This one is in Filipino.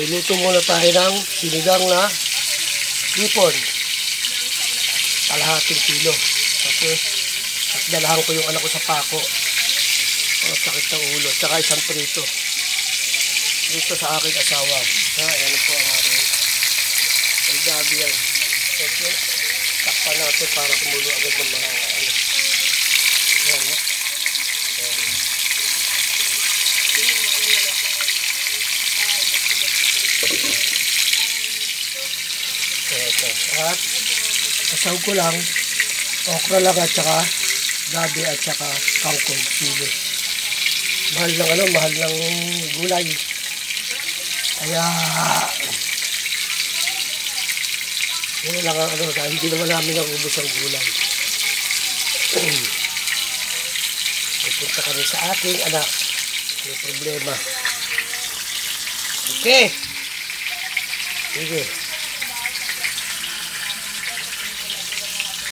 Luto muna tayo ng sinigang na hipon. Kalahating kilo. Tapos, at dalahan ko yung anak ko sa pako. Ang sakit ng ulo. Tsaka isang prito. Dito sa aking asawa. Ha, yan po ang aking. Ay gabi yan. Okay. Takpan natin para kumulo agad ng mga ano. Yan. ha. Yan. Ito. At sasaw ko lang okra lang at saka gabi at saka kangkong sili. Mahal ng ano, mahal ng gulay. Kaya yun lang ang ano, dahil hindi naman namin naubos ang gulay. Pupunta kami sa aking anak. May problema. Okay. Sige.